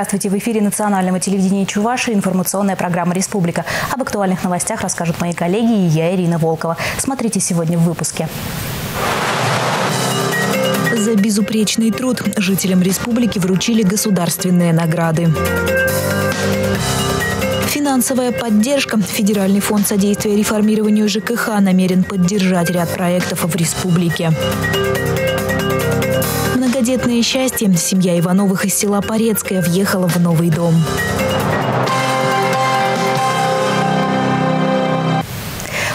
Здравствуйте. В эфире национального телевидения Чуваши информационная программа «Республика». Об актуальных новостях расскажут мои коллеги и я, Ирина Волкова. Смотрите сегодня в выпуске. За безупречный труд жителям республики вручили государственные награды. Финансовая поддержка. Федеральный фонд содействия реформированию ЖКХ намерен поддержать ряд проектов в республике. Многодетное счастье. Семья Ивановых из села Порецкое въехала в новый дом.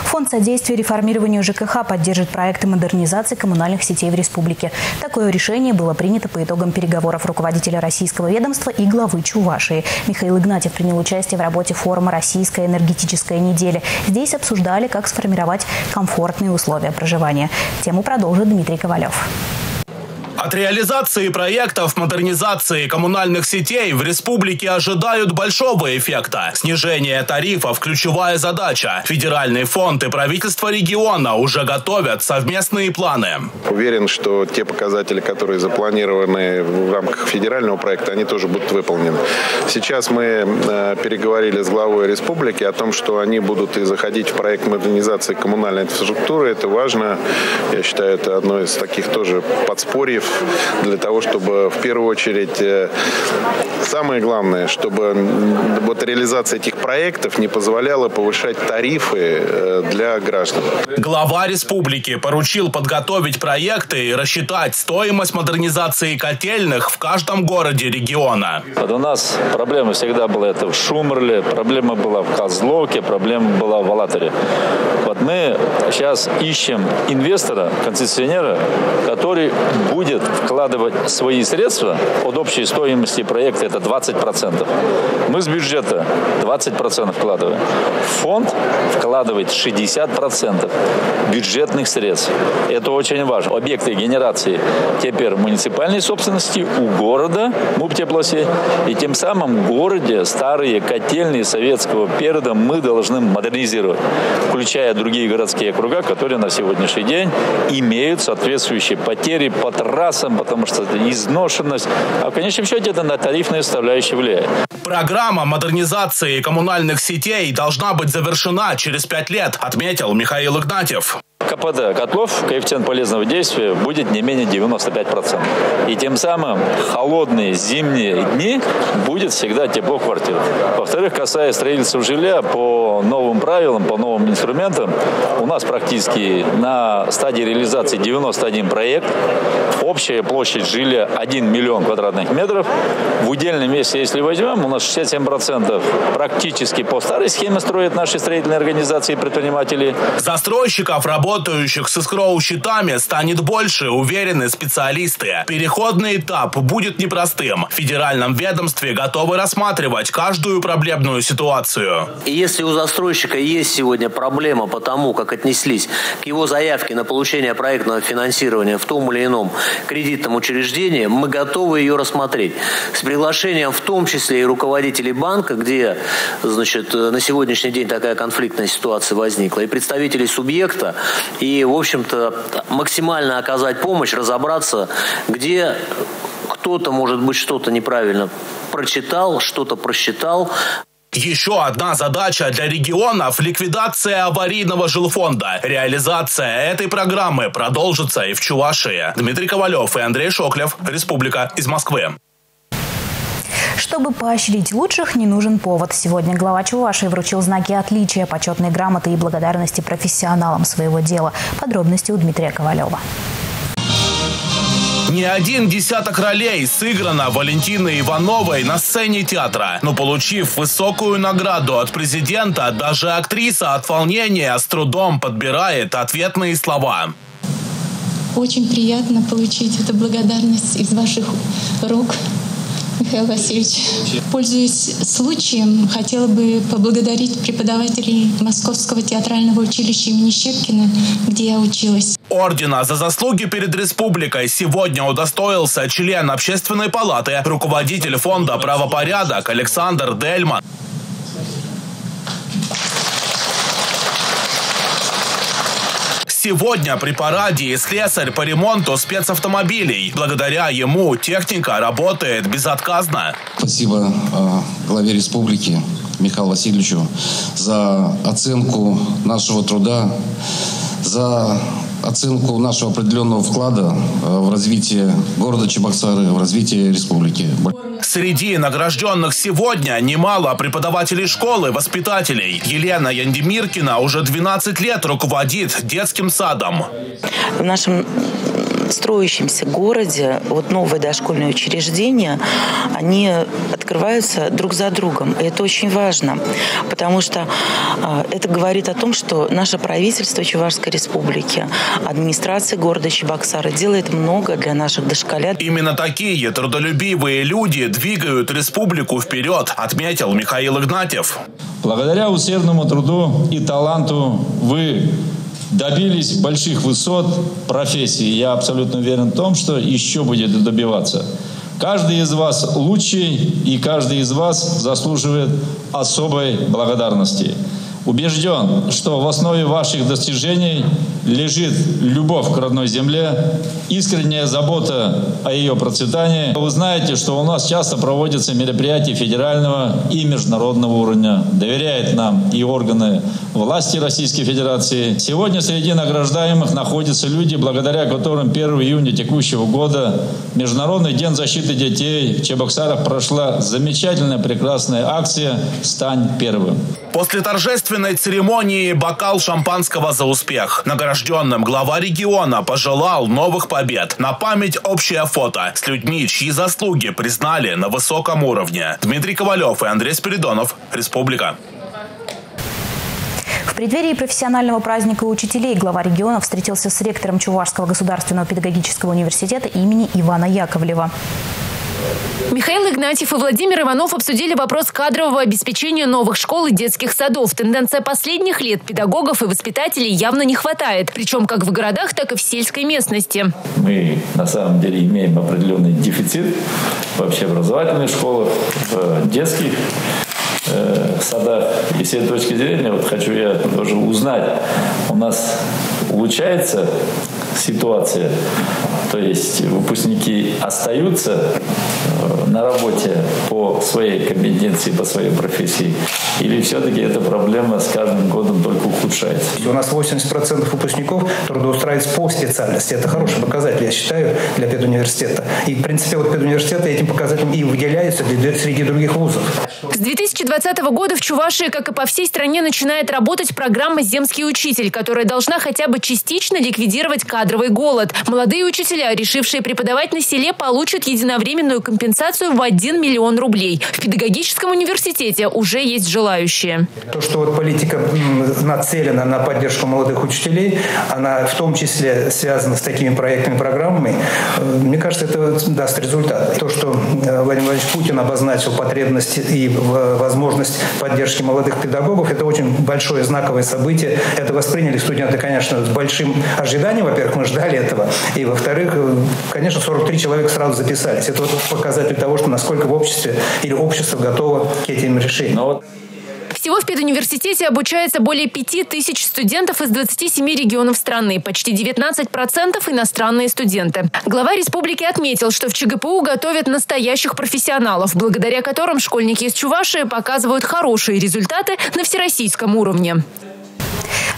Фонд содействия реформированию ЖКХ поддержит проекты модернизации коммунальных сетей в республике. Такое решение было принято по итогам переговоров руководителя российского ведомства и главы Чувашии. Михаил Игнатьев принял участие в работе форума «Российская энергетическая неделя». Здесь обсуждали, как сформировать комфортные условия проживания. Тему продолжит Дмитрий Ковалев. От реализации проектов модернизации коммунальных сетей в республике ожидают большого эффекта. Снижение тарифов – ключевая задача. Федеральный фонд и правительство региона уже готовят совместные планы. Уверен, что те показатели, которые запланированы в рамках федерального проекта, они тоже будут выполнены. Сейчас мы э, переговорили с главой республики о том, что они будут и заходить в проект модернизации коммунальной инфраструктуры. Это важно. Я считаю, это одно из таких тоже подспорьев для того, чтобы в первую очередь э, самое главное, чтобы вот реализация этих проектов не позволяла повышать тарифы э, для граждан. Глава республики поручил подготовить проекты и рассчитать стоимость модернизации котельных в каждом городе региона. Вот у нас проблема всегда была это в Шумерле, проблема была в Козловке, проблема была в Алатыре. Вот мы сейчас ищем инвестора, концессионера, который будет вкладывать свои средства от общей стоимости проекта, это 20%. Мы с бюджета 20% вкладываем. Фонд вкладывает 60% бюджетных средств. Это очень важно. Объекты генерации теперь муниципальной собственности у города Муптеплосе. И тем самым в городе старые котельные советского периода мы должны модернизировать, включая другие городские округа, которые на сегодняшний день имеют соответствующие потери по трассам потому что это изношенность. А в конечном счете это на тарифные составляющие влияет. Программа модернизации коммунальных сетей должна быть завершена через пять лет, отметил Михаил Игнатьев. КПД котлов, коэффициент полезного действия, будет не менее 95%. И тем самым холодные зимние дни будет всегда тепло квартир. Во-вторых, касаясь строительства жилья, по новым правилам, по новым инструментам, у нас практически на стадии реализации 91 проект. Общая площадь жилья 1 миллион квадратных метров. В удельном месте, если возьмем, у нас 67% практически по старой схеме строят наши строительные организации и предприниматели. Застройщиков работающих с эскроу-счетами станет больше, уверены специалисты. Переходный этап будет непростым. В федеральном ведомстве готовы рассматривать каждую проблемную ситуацию. И если у застройщика есть сегодня проблема по тому, как отнеслись к его заявке на получение проектного финансирования в том или ином кредитном учреждении, мы готовы ее рассмотреть. С приглашением в том числе и руководителей банка, где значит, на сегодняшний день такая конфликтная ситуация возникла, и представителей субъекта, и, в общем-то, максимально оказать помощь, разобраться, где кто-то, может быть, что-то неправильно прочитал, что-то просчитал. Еще одна задача для регионов – ликвидация аварийного жилфонда. Реализация этой программы продолжится и в Чувашии. Дмитрий Ковалев и Андрей Шоклев. Республика из Москвы. Чтобы поощрить лучших, не нужен повод. Сегодня глава Чувашии вручил знаки отличия, почетные грамоты и благодарности профессионалам своего дела. Подробности у Дмитрия Ковалева. Не один десяток ролей сыграно Валентиной Ивановой на сцене театра. Но получив высокую награду от президента, даже актриса от волнения с трудом подбирает ответные слова. Очень приятно получить эту благодарность из ваших рук. Михаил Васильевич. Пользуясь случаем, хотела бы поблагодарить преподавателей Московского театрального училища имени Щепкина, где я училась. Ордена за заслуги перед республикой сегодня удостоился член Общественной палаты, руководитель фонда «Правопорядок» Александр Дельман. Сегодня при параде слесарь по ремонту спецавтомобилей. Благодаря ему техника работает безотказно. Спасибо э, главе республики Михаилу Васильевичу за оценку нашего труда, за оценку нашего определенного вклада э, в развитие города Чебоксары, в развитие республики. Среди награжденных сегодня немало преподавателей школы, воспитателей. Елена Яндемиркина уже 12 лет руководит детским садом. В нашем строящемся городе вот новые дошкольные учреждения, они открываются друг за другом. И это очень важно, потому что а, это говорит о том, что наше правительство Чувашской Республики, администрация города Чебоксары делает много для наших дошколят. Именно такие трудолюбивые люди двигают республику вперед, отметил Михаил Игнатьев. Благодаря усердному труду и таланту вы добились больших высот профессии. Я абсолютно уверен в том, что еще будет добиваться. Каждый из вас лучший, и каждый из вас заслуживает особой благодарности. Убежден, что в основе ваших достижений лежит любовь к родной земле, искренняя забота о ее процветании. Вы знаете, что у нас часто проводятся мероприятия федерального и международного уровня. Доверяют нам и органы власти Российской Федерации. Сегодня среди награждаемых находятся люди, благодаря которым 1 июня текущего года Международный день защиты детей в Чебоксарах прошла замечательная, прекрасная акция «Стань первым». После торжественной церемонии бокал шампанского за успех. Награжденным глава региона пожелал новых побед. На память общее фото с людьми, чьи заслуги признали на высоком уровне. Дмитрий Ковалев и Андрей Спиридонов. Республика. В преддверии профессионального праздника учителей глава региона встретился с ректором Чувашского государственного педагогического университета имени Ивана Яковлева. Михаил Игнатьев и Владимир Иванов обсудили вопрос кадрового обеспечения новых школ и детских садов. Тенденция последних лет педагогов и воспитателей явно не хватает. Причем как в городах, так и в сельской местности. Мы на самом деле имеем определенный дефицит в общеобразовательных школах, в детских э, садах. И с этой точки зрения вот хочу я тоже узнать, у нас улучшается ситуация, то есть выпускники остаются на работе по своей компетенции, по своей профессии, или все-таки эта проблема с каждым годом только ухудшается? У нас 80% выпускников трудоустраиваются по специальности. Это хороший показатель, я считаю, для педуниверситета. И, в принципе, вот педуниверситеты этим показателем и выделяются среди других вузов. С 2020 года в Чувашии, как и по всей стране, начинает работать программа «Земский учитель», которая должна хотя бы частично ликвидировать кадровый голод. Молодые учителя, решившие преподавать на селе, получат единовременную компенсацию в 1 миллион рублей. В педагогическом университете уже есть желающие. То, что вот политика нацелена на поддержку молодых учителей, она в том числе связана с такими проектами, программами, э, мне кажется, это даст результат. То, что э, Владимир Владимирович Путин обозначил потребности и возможность поддержки молодых педагогов, это очень большое знаковое событие. Это восприняли студенты, конечно, с большим ожиданием. Во-первых, мы ждали этого. И, во-вторых, э, конечно, 43 человека сразу записались. Это вот показатель того, что насколько в обществе или общество готово к этим решениям. Всего в педуниверситете обучается более 5 тысяч студентов из 27 регионов страны. Почти 19% иностранные студенты. Глава республики отметил, что в ЧГПУ готовят настоящих профессионалов, благодаря которым школьники из Чувашии показывают хорошие результаты на всероссийском уровне.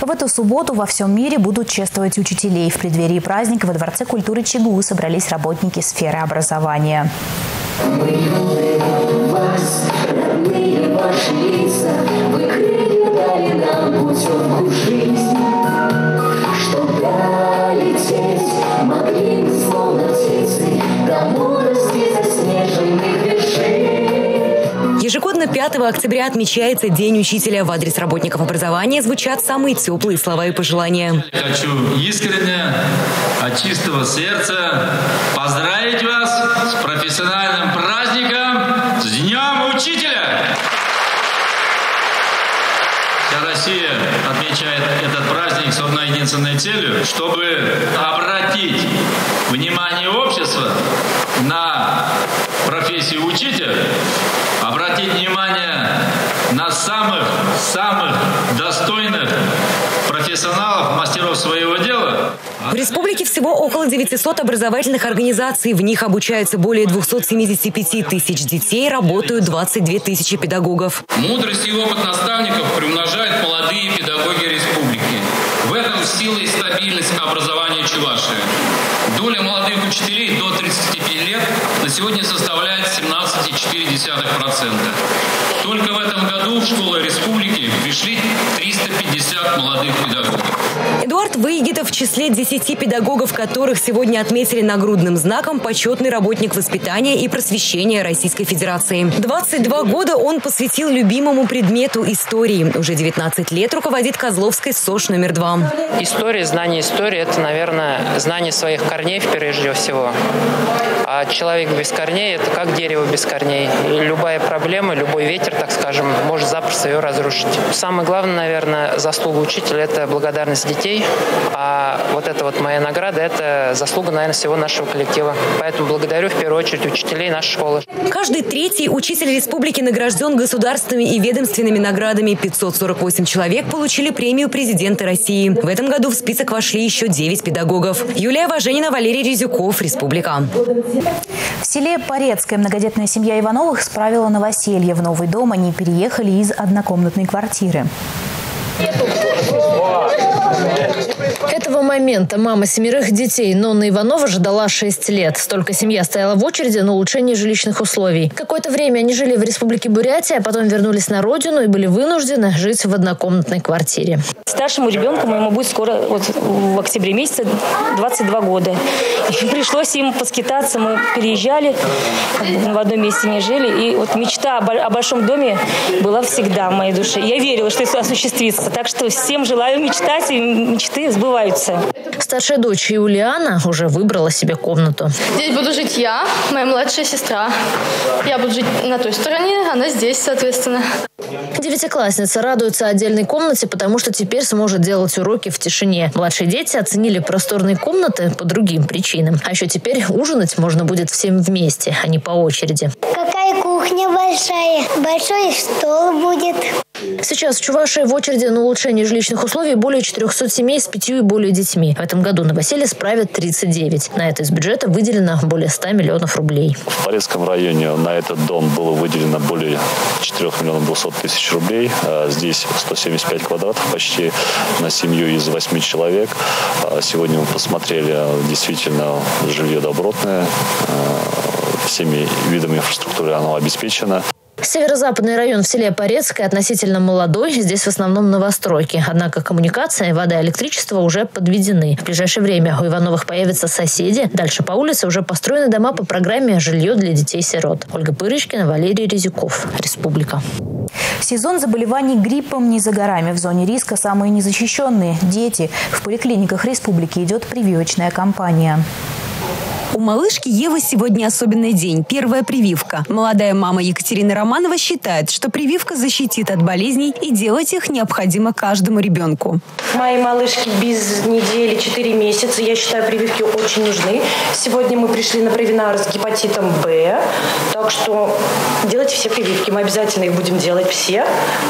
В эту субботу во всем мире будут чествовать учителей. В преддверии праздника во Дворце культуры ЧГУ собрались работники сферы образования. Мы вас, родные ваши лица, вы крылья дали нам путевку жизнь, чтоб долететь могли мы словно птицы до заснеженных вершин. Ежегодно 5 октября отмечается День учителя. В адрес работников образования звучат самые теплые слова и пожелания. Хочу искренне, от чистого сердца с профессиональным праздником, с Днем Учителя! Вся Россия отмечает этот праздник с одной единственной целью, чтобы обратить внимание общества на профессию учителя, обратить внимание на самых-самых достойных профессионалов, мастеров своего дела. В республике всего около 900 образовательных организаций. В них обучаются более 275 тысяч детей, работают 22 тысячи педагогов. Мудрость и опыт наставников приумножают молодые педагоги республики. В этом сила и стабильность образования Чувашии. Доля молодых учителей до 35 лет на сегодня составляет 17,4%. Только в этом году в школы республики пришли 350 молодых педагогов. Эдуард Выегитов в числе 10 педагогов, которых сегодня отметили нагрудным знаком почетный работник воспитания и просвещения Российской Федерации. 22 года он посвятил любимому предмету истории. Уже 19 лет руководит Козловской СОШ номер 2. История, знание истории – это, наверное, знание своих корней прежде всего. А человек без корней – это как дерево без корней. И любая проблема, любой ветер, так скажем, может запросто ее разрушить. Самое главное, наверное, заслуга учителя – это благодарность детей. А вот эта вот моя награда – это заслуга, наверное, всего нашего коллектива. Поэтому благодарю в первую очередь учителей нашей школы. Каждый третий учитель республики награжден государственными и ведомственными наградами. 548 человек получили премию президента России. В этом году в список вошли еще 9 педагогов. Юлия Важенина, Валерий Резюков, Республика. В селе Порецкая многодетная семья Ивановых справила новоселье. В новый дом они переехали из однокомнатной квартиры. Этого момента мама семерых детей Нонна Иванова ждала 6 лет. Столько семья стояла в очереди на улучшение жилищных условий. Какое-то время они жили в Республике Бурятия, а потом вернулись на родину и были вынуждены жить в однокомнатной квартире. Старшему ребенку моему будет скоро, вот в октябре месяце, 22 года. И пришлось им поскитаться. Мы переезжали, в одном месте не жили. И вот мечта о большом доме была всегда в моей душе. Я верила, что это осуществится. Так что всем желаю мечтать, и мечты сбываются. Старшая дочь Юлиана уже выбрала себе комнату. Здесь буду жить я, моя младшая сестра. Я буду жить на той стороне, она здесь, соответственно. Девятиклассница радуется отдельной комнате, потому что теперь сможет делать уроки в тишине. Младшие дети оценили просторные комнаты по другим причинам. А еще теперь ужинать можно будет всем вместе, а не по очереди. Какая кухня большая, большой стол будет. Сейчас в Чувашии в очереди на улучшение жилищных условий более 400 семей с пятью и более детьми. В этом году новоселье справят 39. На это из бюджета выделено более 100 миллионов рублей. В Порецком районе на этот дом было выделено более 4 миллионов 200 тысяч рублей. А Здесь 175 квадратов почти на семью из 8 человек. А Сегодня мы посмотрели, действительно, жилье добротное. А, Всеми видами инфраструктуры оно обеспечено. Северо-западный район в селе Порецкое относительно молодой. Здесь в основном новостройки. Однако коммуникация, вода и электричество уже подведены. В ближайшее время у Ивановых появятся соседи. Дальше по улице уже построены дома по программе «Жилье для детей-сирот». Ольга Пырочкина, Валерий Резюков. Республика. Сезон заболеваний гриппом не за горами. В зоне риска самые незащищенные – дети. В поликлиниках республики идет прививочная кампания. У малышки Евы сегодня особенный день. Первая прививка. Молодая мама Екатерина Романова считает, что прививка защитит от болезней и делать их необходимо каждому ребенку. Моей малышке без недели 4 месяца. Я считаю, прививки очень нужны. Сегодня мы пришли на провинар с гепатитом Б. Так что делайте все прививки. Мы обязательно их будем делать все.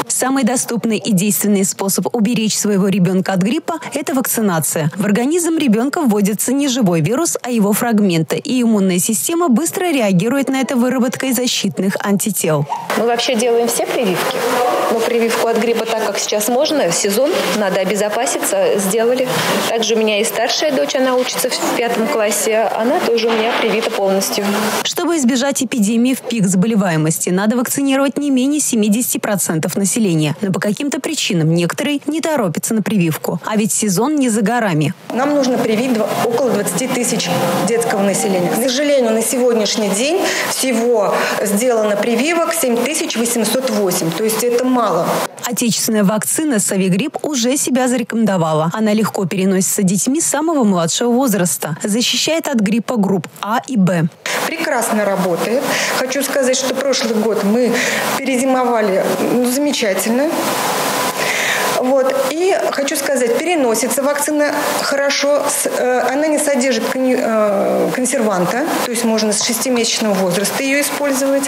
Самый доступный и действенный способ уберечь своего ребенка от гриппа – это вакцинация. В организм ребенка вводится не живой вирус, а его фрагменты. И иммунная система быстро реагирует на это выработкой защитных антител. Мы вообще делаем все прививки. Но прививку от гриппа, так как сейчас можно, сезон, надо обезопаситься, сделали. Также у меня и старшая дочь, она учится в пятом классе, она тоже у меня привита полностью. Чтобы избежать эпидемии в пик заболеваемости, надо вакцинировать не менее 70% населения. Но по каким-то причинам некоторые не торопятся на прививку. А ведь сезон не за горами. Нам нужно привить около 20 тысяч детского населения. К сожалению, на сегодняшний день всего сделано прививок 7808. То есть это мало. Отечественная вакцина «Савигрипп» уже себя зарекомендовала. Она легко переносится детьми самого младшего возраста. Защищает от гриппа групп А и Б. Прекрасно работает. Хочу сказать, что прошлый год мы перезимовали ну, замечательно. Вот. И хочу сказать, переносится вакцина хорошо, э, она не содержит э, консерванта, то есть можно с 6-месячного возраста ее использовать.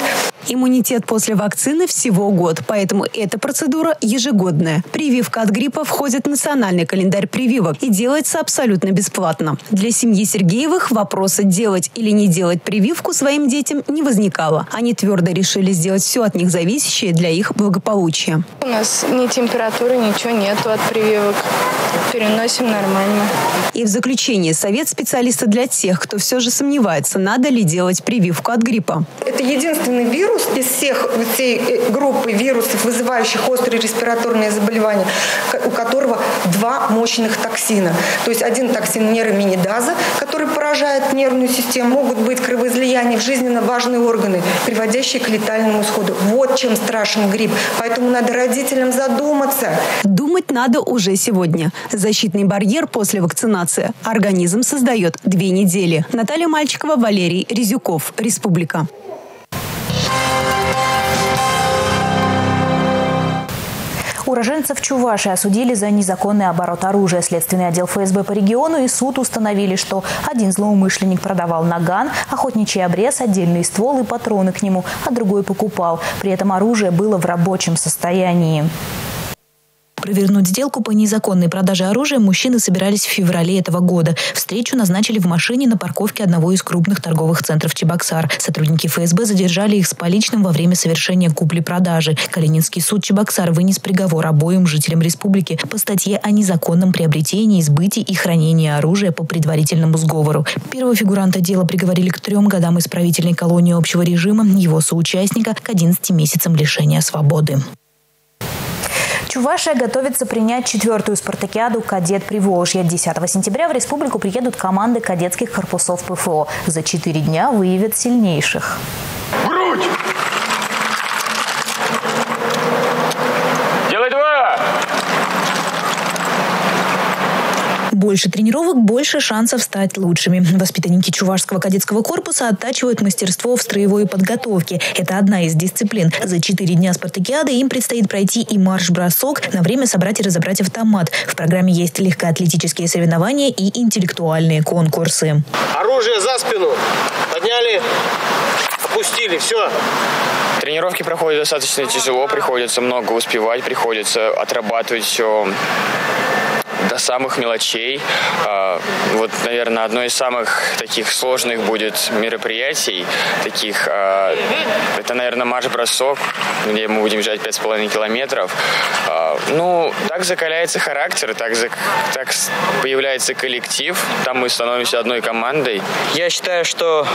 Иммунитет после вакцины всего год, поэтому эта процедура ежегодная. Прививка от гриппа входит в национальный календарь прививок и делается абсолютно бесплатно. Для семьи Сергеевых вопроса делать или не делать прививку своим детям не возникало. Они твердо решили сделать все от них зависящее для их благополучия. У нас ни температуры, ничего нету прививок. Переносим нормально. И в заключение совет специалиста для тех, кто все же сомневается, надо ли делать прививку от гриппа. Это единственный вирус из всех всей э, группы вирусов, вызывающих острые респираторные заболевания, у которого два мощных токсина. То есть один токсин нейроминидаза, который поражает нервную систему, могут быть кровоизлияния в жизненно важные органы, приводящие к летальному исходу. Вот чем страшен грипп. Поэтому надо родителям задуматься. Думать надо уже сегодня. Защитный барьер после вакцинации организм создает две недели. Наталья Мальчикова, Валерий Резюков, Республика. Уроженцев Чуваши осудили за незаконный оборот оружия. Следственный отдел ФСБ по региону и суд установили, что один злоумышленник продавал наган, охотничий обрез, отдельный ствол и патроны к нему, а другой покупал. При этом оружие было в рабочем состоянии. Провернуть сделку по незаконной продаже оружия мужчины собирались в феврале этого года. Встречу назначили в машине на парковке одного из крупных торговых центров Чебоксар. Сотрудники ФСБ задержали их с поличным во время совершения купли-продажи. Калининский суд Чебоксар вынес приговор обоим жителям республики по статье о незаконном приобретении, сбытии и хранении оружия по предварительному сговору. Первого фигуранта дела приговорили к трем годам исправительной колонии общего режима, его соучастника к 11 месяцам лишения свободы. Чувашия готовится принять четвертую спартакиаду «Кадет Приволжья». 10 сентября в республику приедут команды кадетских корпусов ПФО. За четыре дня выявят сильнейших. Больше тренировок, больше шансов стать лучшими. Воспитанники Чувашского кадетского корпуса оттачивают мастерство в строевой подготовке. Это одна из дисциплин. За четыре дня спартакиады им предстоит пройти и марш-бросок, на время собрать и разобрать автомат. В программе есть легкоатлетические соревнования и интеллектуальные конкурсы. Оружие за спину. Подняли, опустили. Все. Тренировки проходят достаточно тяжело, приходится много успевать, приходится отрабатывать все до самых мелочей. А, вот, наверное, одно из самых таких сложных будет мероприятий, таких, а, это, наверное, марш-бросок, где мы будем бежать 5,5 километров. А, ну, так закаляется характер, так, так появляется коллектив, там мы становимся одной командой. Я считаю, что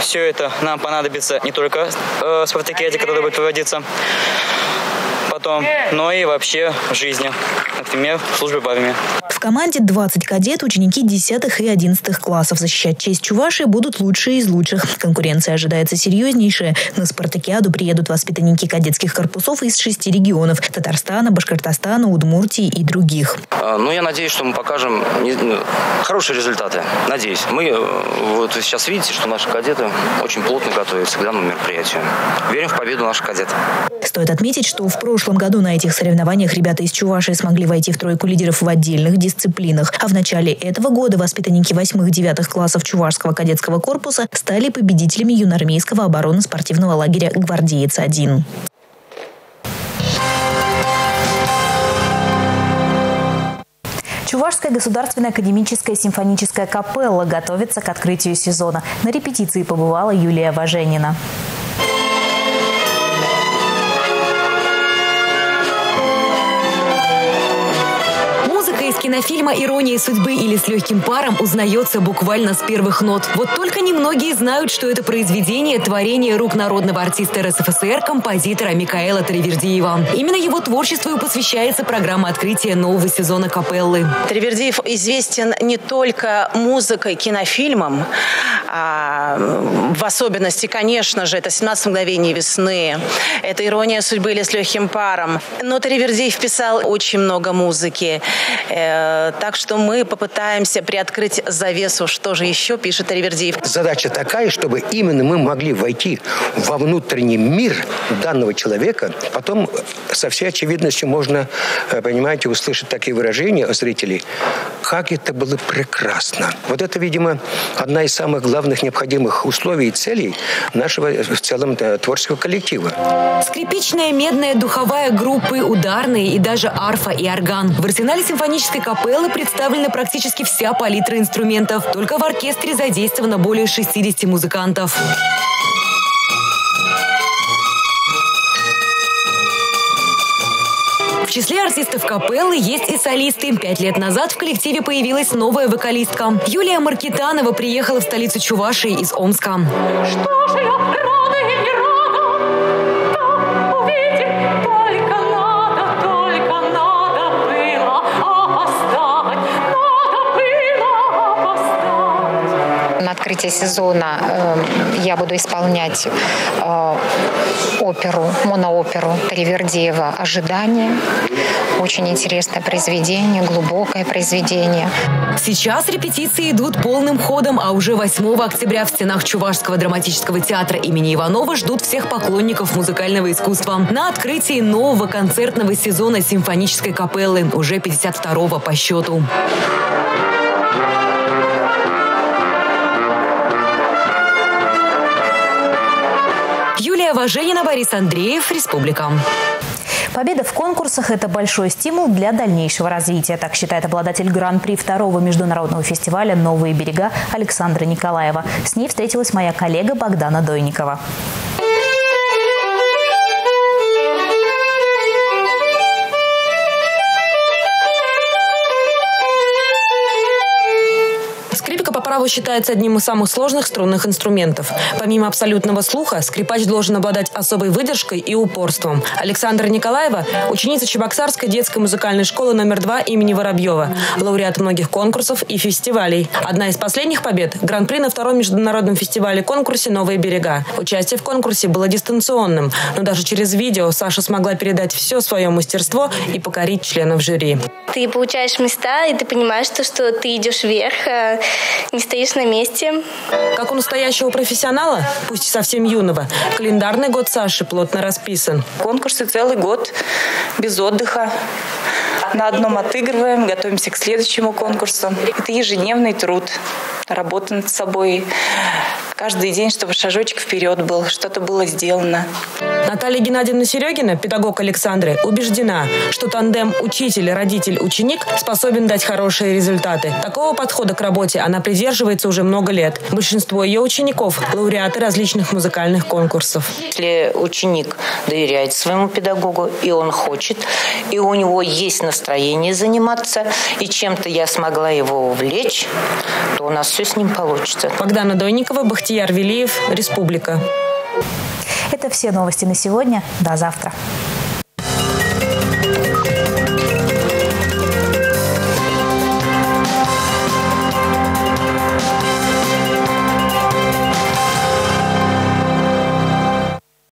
все это нам понадобится не только э, в спартакиаде, который будет проводиться потом, но и вообще в жизни, например, в службе в армии. В команде 20 кадет, ученики 10 и 11 классов. Защищать честь Чуваши будут лучшие из лучших. Конкуренция ожидается серьезнейшая. На спартакиаду приедут воспитанники кадетских корпусов из шести регионов – Татарстана, Башкортостана, Удмуртии и других. А, ну, я надеюсь, что мы покажем ну, хорошие результаты. Надеюсь. Мы э, вот сейчас видите, что наши кадеты очень плотно готовятся к данному мероприятию. Верим в победу наших кадетов. Стоит отметить, что в прошлом прошлом году на этих соревнованиях ребята из Чувашии смогли войти в тройку лидеров в отдельных дисциплинах. А в начале этого года воспитанники 8-9 классов Чувашского кадетского корпуса стали победителями юноармейского оборонно-спортивного лагеря «Гвардеец-1». Чувашская государственная академическая симфоническая капелла готовится к открытию сезона. На репетиции побывала Юлия Важенина. Кинофильма «Ирония судьбы» или «С легким паром» узнается буквально с первых нот. Вот только немногие знают, что это произведение – творение рук народного артиста РСФСР, композитора Микаэла Тривердиева. Именно его творчеству и посвящается программа открытия нового сезона «Капеллы». Тривердиев известен не только музыкой, кинофильмом, а, в особенности, конечно же, это «17 мгновений весны», это «Ирония судьбы» или «С легким паром». Но Тривердиев писал очень много музыки. Э, Э, так что мы попытаемся приоткрыть завесу, что же еще пишет Ривердиев. Задача такая, чтобы именно мы могли войти во внутренний мир данного человека. Потом со всей очевидностью можно, э, понимаете, услышать такие выражения у зрителей. Как это было прекрасно. Вот это, видимо, одна из самых главных необходимых условий и целей нашего в целом творческого коллектива. Скрипичная, медная, духовая группы, ударные и даже арфа и орган. В арсенале симфонической капеллы представлена практически вся палитра инструментов. Только в оркестре задействовано более 60 музыкантов. В числе артистов капеллы есть и солисты. Пять лет назад в коллективе появилась новая вокалистка. Юлия Маркитанова приехала в столицу Чувашии из Омска. Что же я рада или открытия сезона э, я буду исполнять э, оперу, монооперу Тривердеева «Ожидание». Очень интересное произведение, глубокое произведение. Сейчас репетиции идут полным ходом, а уже 8 октября в стенах Чувашского драматического театра имени Иванова ждут всех поклонников музыкального искусства на открытии нового концертного сезона симфонической капеллы, уже 52-го по счету. Юлия Важенина, Борис Андреев, Республика. Победа в конкурсах – это большой стимул для дальнейшего развития, так считает обладатель гран-при второго международного фестиваля «Новые берега» Александра Николаева. С ней встретилась моя коллега Богдана Дойникова. Праву считается одним из самых сложных струнных инструментов. Помимо абсолютного слуха, скрипач должен обладать особой выдержкой и упорством. Александра Николаева – ученица Чебоксарской детской музыкальной школы номер два имени Воробьева, лауреат многих конкурсов и фестивалей. Одна из последних побед – гран-при на втором международном фестивале-конкурсе «Новые берега». Участие в конкурсе было дистанционным, но даже через видео Саша смогла передать все свое мастерство и покорить членов жюри. Ты получаешь места, и ты понимаешь, что, что ты идешь вверх, а не стоишь на месте. Как у настоящего профессионала, пусть и совсем юного, календарный год Саши плотно расписан. Конкурсы целый год, без отдыха. На одном отыгрываем, готовимся к следующему конкурсу. Это ежедневный труд, работа над собой, каждый день, чтобы шажочек вперед был, что-то было сделано. Наталья Геннадьевна Серегина, педагог Александры, убеждена, что тандем учитель-родитель-ученик способен дать хорошие результаты. Такого подхода к работе она придерживается уже много лет. Большинство ее учеников – лауреаты различных музыкальных конкурсов. Если ученик доверяет своему педагогу, и он хочет, и у него есть настроение заниматься, и чем-то я смогла его увлечь, то у нас все с ним получится. Богдана Дойникова, Бахтин Бахтияр Велиев, Республика. Это все новости на сегодня. До завтра.